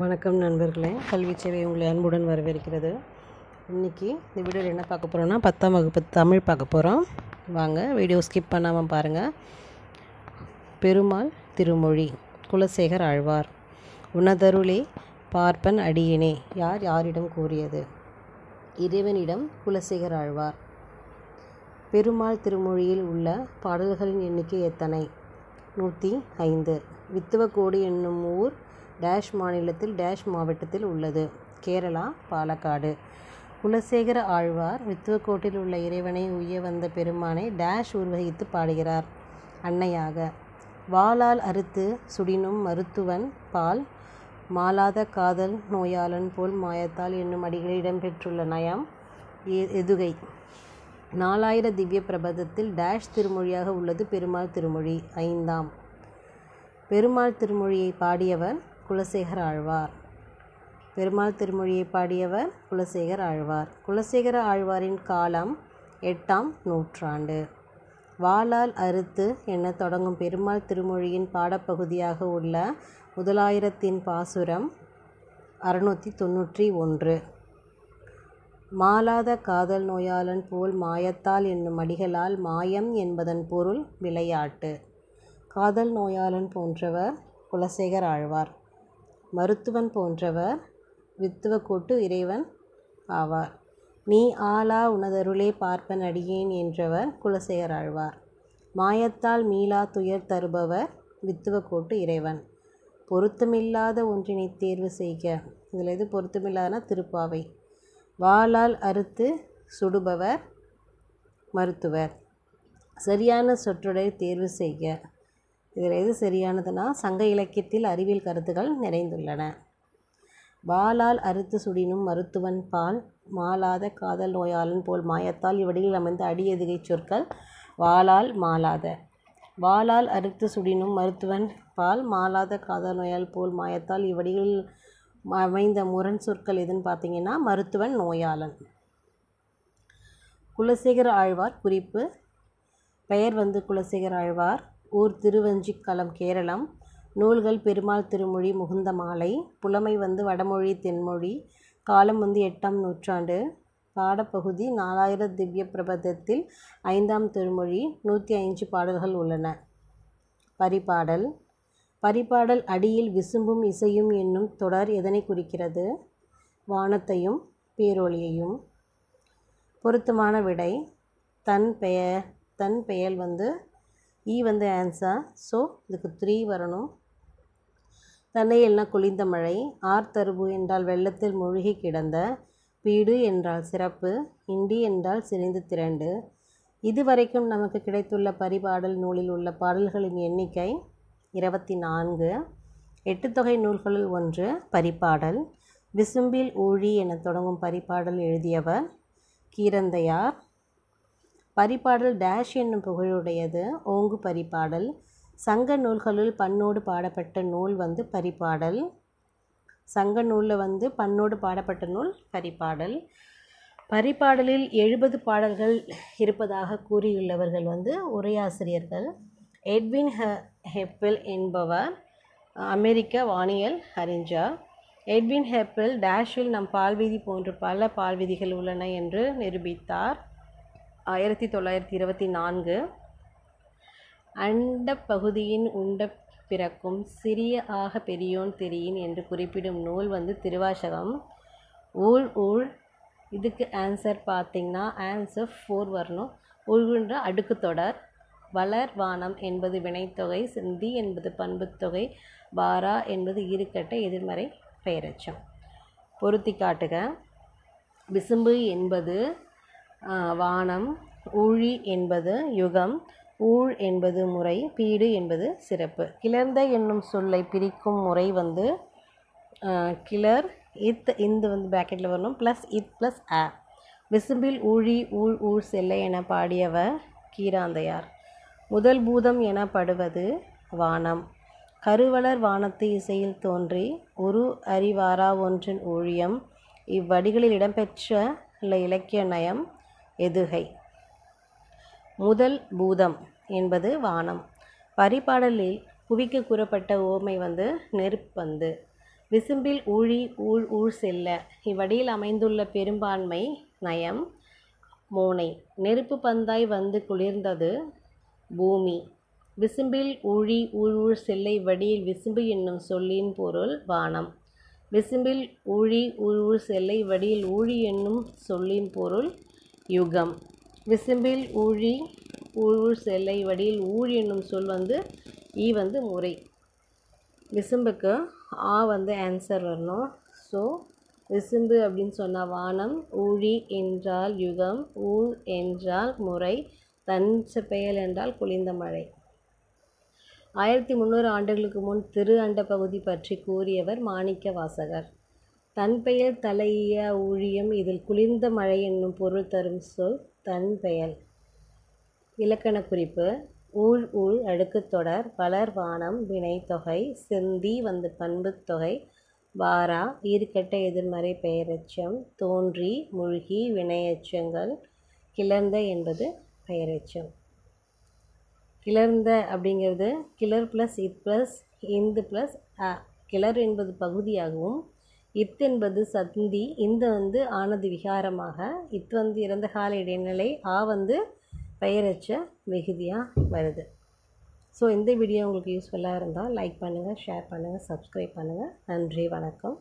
வணக்கம் நண்பர்களே. கல்வி சேவை உங்களை அன்புடன் வரவேற்கிறது. இன்றைக்கி இந்த வீடியோவில் என்ன பார்க்க போகிறோம்னா பத்தாம் வகுப்பு தமிழ் பார்க்க போகிறோம் வாங்க வீடியோ ஸ்கிப் பண்ணாமல் பாருங்கள் பெருமாள் திருமொழி குலசேகர் ஆழ்வார். உனதருளே பார்ப்பன் அடியினே யார் யாரிடம் கூறியது? இறைவனிடம் குலசேகர் ஆழ்வார். பெருமாள் திருமொழியில் உள்ள பாடல்களின் எண்ணிக்கை எத்தனை? நூற்றி ஐந்து. வித்துவக்கோடு என்னும் ஊர் டேஷ் மாநிலத்தில் டேஷ் மாவட்டத்தில் உள்ளது. கேரளா பாலக்காடு. குலசேகர ஆழ்வார் வித்துவக்கோட்டில் உள்ள இறைவனை உய்ய வந்த பெருமானை டேஷ் உருவகித்து பாடுகிறார். அன்னையாக. வாளால் அறுத்து சுடினும் மருத்துவன் பால் மாலாத காதல் நோயாளன் போல் மாயத்தால் என்னும் அடிகளில் இடம்பெற்றுள்ள நயம் எ- எதுகை. நாலாயிர திவ்ய பிரபதத்தில் டேஷ் திருமொழியாக உள்ளது பெருமாள் திருமொழி. ஐந்தாம். பெருமாள் திருமொழியை பாடியவர் குலசேகர் ஆழ்வார். பெருமாள் திருமொழியை பாடியவர் குலசேகர் ஆழ்வார். குலசேகர ஆழ்வாரின் காலம் எட்டாம் நூற்றாண்டு. வாளால் அறுத்து என தொடங்கும் பெருமாள் திருமொழியின் பாடப்பகுதியாக உள்ள முதலாயிரத்தின் பாசுரம் அறுநூற்றி தொண்ணூற்றி ஒன்று. மாலாத காதல் நோயாளன் போல் மாயத்தால் என்னும் அடிகளால் மாயம் என்பதன் பொருள் விளையாட்டு. காதல் நோயாளன் போன்றவர் குலசேகர் ஆழ்வார். மருத்துவன் போன்றவர் வித்துவக்கோட்டு இறைவன் ஆவார். நீ ஆளா உனதருளே பார்ப்பன் அடியேன் என்றவர் குலசேகர் ஆழ்வார். மாயத்தால் மீளா துயர் தருபவர் வித்துவக்கோட்டு இறைவன். பொருத்தமில்லாத ஒன்றினை தேர்வு செய்க. இதில் எது பொருத்தமில்லாதனா? திருப்பாவை. வாளால் அறுத்து சுடுபவர் மருத்துவர். சரியான சொற்றொடரை தேர்வு செய்க. இதில் எது சரியானதுன்னா சங்க இலக்கியத்தில் அறிவியல் கருத்துக்கள் நிறைந்துள்ளன. வாளால் அறுத்து சுடினும் மருத்துவன் பால் மாலாத காதல் நோயாளன் போல் மாயத்தால் இவ்வடியில் அமைந்த அடியதுகை சொற்கள் வாளால் மாலாத. வாளால் அறுத்து சுடினும் மருத்துவன் பால் மாலாத காதல் நோயால் போல் மாயத்தால் இவ்வடிகளில் அமைந்த முரண் சொற்கள் எதுன்னு பார்த்தீங்கன்னா மருத்துவன் நோயாளன். குலசேகர ஆழ்வார் குறிப்பு. பெயர் வந்து குலசேகர ஆழ்வார். ஊர் திருவஞ்சிக்களம் கேரளம். நூல்கள் பெருமாள் திருமொழி முகுந்த மாலை. புலமை வந்து வடமொழி தென்மொழி. காலம் வந்து எட்டாம் நூற்றாண்டு. பாடப்பகுதி நாலாயிர திவ்ய பிரபந்தத்தில் ஐந்தாம் திருமொழி. நூற்றி ஐந்து பாடல்கள் உள்ளன. பரிபாடல். பரிபாடல் அடியில் விசும்பும் இசையும் என்னும் தொடர் எதனை குறிக்கிறது? வானத்தையும் பேரொழியையும் பொருத்தமான விடை. தன் பெயர் தன் பெயர் வந்து ஈ வந்து ஆன்சர் ஸோ இதுக்கு த்ரீ வரணும். தன்னையெல்லாம் குளிர்ந்த மழை. ஆர் தருபு என்றால் வெள்ளத்தில் மூழ்கி கிடந்த. பீடு என்றால் சிறப்பு. இண்டி என்றால் சிரிந்து திரண்டு. இதுவரைக்கும் நமக்கு கிடைத்துள்ள பரிபாடல் நூலில் உள்ள பாடல்களின் எண்ணிக்கை இருபத்தி நான்கு எட்டுத்தொகை நூல்களுள் ஒன்று பரிபாடல். விசும்பில் ஊழி என தொடங்கும் பரிபாடல் எழுதியவர் கீரந்தையார். பரிபாடல் டேஷ் என்னும் புகழுடையது. ஓங்கு பரிபாடல். சங்க நூல்களுள் பண்ணோடு பாடப்பட்ட நூல் வந்து பரிபாடல். சங்க நூலில் வந்து பண்ணோடு பாடப்பட்ட நூல் பரிபாடல். பரிபாடலில் எழுபது பாடல்கள் இருப்பதாக கூறியுள்ளவர்கள் வந்து உரையாசிரியர்கள். எட்வின் ஹ ஹெப்பிள் என்பவர் அமெரிக்க வானியல் அறிஞர். எட்வின் ஹெப்பிள் டேஷில் நம் பால்வீதி போன்று பல பால்வீதிகள் உள்ளன என்று நிரூபித்தார். ஆயிரத்தி தொள்ளாயிரத்தி இருபத்தி நான்கு. அண்ட பகுதியின் உண்ட பிறக்கும் சிறிய ஆக பெரியோன் தெரியின் என்று குறிப்பிடும் நூல் வந்து திருவாசகம். ஊழ் ஊழ். இதுக்கு ஆன்சர் பார்த்திங்கன்னா ஆன்சர் ஃபோர் வரணும். உள்குன்ற அடுக்கு தொடர். வளர் வானம் என்பது வினைத்தொகை சிந்தி என்பது பண்புத்தொகை பாரா என்பது இருக்கட்ட எதிர்மறை பெயரச்சம். பொருத்தி காட்டுக. விசும்பு என்பது வானம் ஊழி என்பது யுகம் ஊழ் என்பது முறை பீடு என்பது சிறப்பு. கிளர்ந்த என்னும் சொல்லை பிரிக்கும் முறை வந்து கிளர் இத் இந்து வந்து பேக்கெட்டில் வரணும். ப்ளஸ் இத் ப்ளஸ் ஆ விசும்பில் ஊழி ஊழ் ஊழ் செல்ல என பாடியவர் கீராந்தையார். முதல் பூதம் எனப்படுவது வானம். கருவளர் வானத்து இசையில் தோன்றி ஒரு அறிவாரா ஒன்றின் ஊழியம் இவ்வடிகளில் இடம்பெற்ற உள்ள இலக்கிய நயம் எதுகை. முதல் பூதம் என்பது வானம். பரிபாடலில் புவிக்கு கூறப்பட்ட ஓமை வந்து நெருப்பந்து. விசும்பில் ஊழி ஊழ் ஊழ் செல்ல. இவ்வடியில் அமைந்துள்ள பெரும்பான்மை நயம் மோனை. நெருப்பு பந்தாய் வந்து குளிர்ந்தது பூமி. விசும்பில் ஊழி ஊழ் ஊழ் செல்ல இவ்வடியில் விசும்பு என்னும் சொல்லின் பொருள் வானம். விசும்பில் ஊழி ஊழ் ஊழ் செல்ல இவ்வடியில் ஊழி என்னும் சொல்லின் பொருள் யுகம். விசும்பில் ஊழி ஊழ் செல்லை வடியில் ஊழ் என்னும் சொல் வந்து ஈ வந்து முறை. விசும்புக்கு ஆ வந்து ஆன்சர் வரணும். ஸோ விசும்பு அப்படின்னு சொன்னால் வானம் ஊழி என்றால் யுகம் ஊழ் என்றால் முறை தன் பெயல் என்றால் குளிர்ந்த மழை. ஆயிரத்தி முந்நூறு ஆண்டுகளுக்கு முன் திரு அண்ட பகுதி பற்றி கூறியவர் மாணிக்க வாசகர் தன் பெயர் தலைய ஊழியம் இதில் குளிர்ந்த மழை என்னும் பொருள் தரும் சொல் தன் பெயல் இலக்கண குறிப்பு. ஊழ் ஊழ் அடுக்குத்தொடர் வளர் வானம் வினைத்தொகை செந்தி வந்து பண்புத் தொகை வாரா ஈர்க்கட்ட எதிர்மறை பெயரெச்சம் தோன்றி மூழ்கி வினையெச்சங்கள் கிளர்ந்த என்பது பெயரெச்சம். கிளர்ந்த அப்படிங்கிறது கிளர் ப்ளஸ் இத் ப்ளஸ் இந்து ப்ளஸ் அ கிளர் என்பது பகுதியாகவும் இத் என்பது சந்தி இந்த வந்து ஆனது விகாரமாக. இத் வந்து இறந்த கால இடைநிலை ஆ வந்து பெயரச்ச மிகுதியாக வருது. ஸோ இந்த வீடியோ உங்களுக்கு யூஸ்ஃபுல்லாக இருந்தால் லைக் பண்ணுங்கள் ஷேர் பண்ணுங்கள் சப்ஸ்கிரைப் பண்ணுங்கள் நன்றி வணக்கம்.